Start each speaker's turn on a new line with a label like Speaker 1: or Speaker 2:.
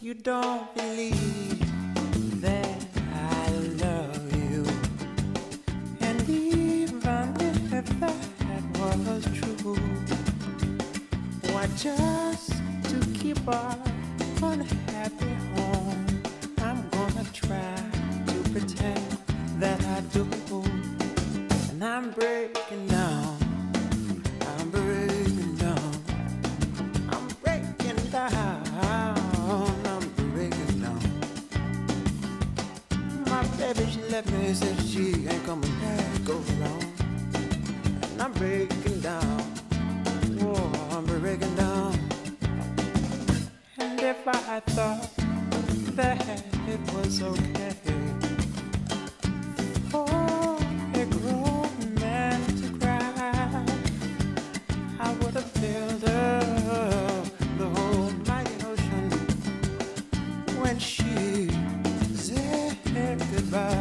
Speaker 1: You don't believe that I love you. And even if that was true, why just to keep our unhappy home, I'm gonna try to pretend And I'm breaking down. I'm breaking down. I'm breaking down. I'm breaking down. My baby, she left me, said she ain't coming back around. And I'm breaking down. Oh, I'm breaking down. And if I thought that it was okay I would have filled up the whole mighty ocean when she said goodbye.